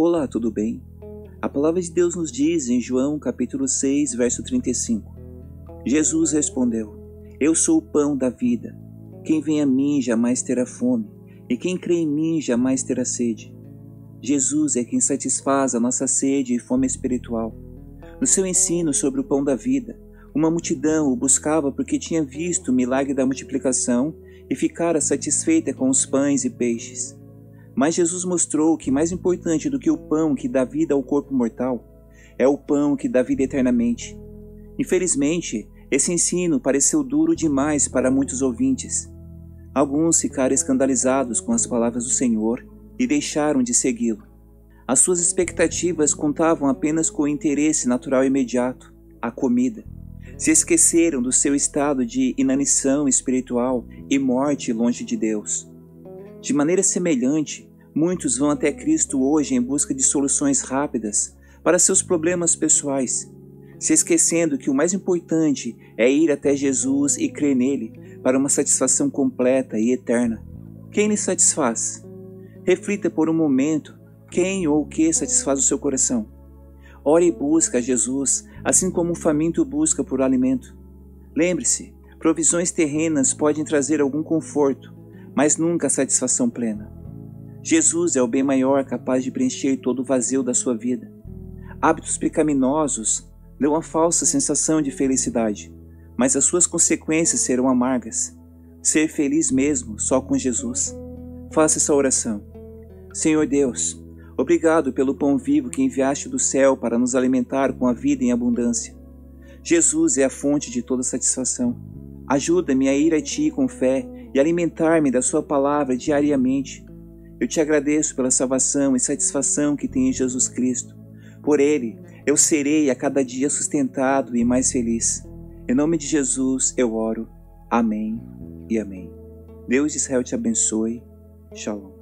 Olá, tudo bem? A palavra de Deus nos diz em João capítulo 6, verso 35. Jesus respondeu: Eu sou o pão da vida. Quem vem a mim jamais terá fome, e quem crê em mim jamais terá sede. Jesus é quem satisfaz a nossa sede e fome espiritual. No seu ensino sobre o pão da vida, uma multidão o buscava porque tinha visto o milagre da multiplicação e ficara satisfeita com os pães e peixes. Mas Jesus mostrou que mais importante do que o pão que dá vida ao corpo mortal é o pão que dá vida eternamente. Infelizmente, esse ensino pareceu duro demais para muitos ouvintes. Alguns ficaram escandalizados com as palavras do Senhor e deixaram de segui-lo. As suas expectativas contavam apenas com o interesse natural imediato, a comida. Se esqueceram do seu estado de inanição espiritual e morte longe de Deus. De maneira semelhante, muitos vão até Cristo hoje em busca de soluções rápidas para seus problemas pessoais, se esquecendo que o mais importante é ir até Jesus e crer nele para uma satisfação completa e eterna. Quem lhe satisfaz? Reflita por um momento quem ou o que satisfaz o seu coração. Ore e busca Jesus, assim como um faminto busca por alimento. Lembre-se, provisões terrenas podem trazer algum conforto, mas nunca satisfação plena. Jesus é o bem maior capaz de preencher todo o vazio da sua vida. Hábitos pecaminosos dão a falsa sensação de felicidade, mas as suas consequências serão amargas. Ser feliz mesmo só com Jesus. Faça essa oração. Senhor Deus, obrigado pelo pão vivo que enviaste do céu para nos alimentar com a vida em abundância. Jesus é a fonte de toda satisfação. Ajuda-me a ir a Ti com fé e alimentar-me da Sua palavra diariamente. Eu te agradeço pela salvação e satisfação que tem em Jesus Cristo. Por Ele, eu serei a cada dia sustentado e mais feliz. Em nome de Jesus eu oro. Amém e amém. Deus de Israel te abençoe. Shalom.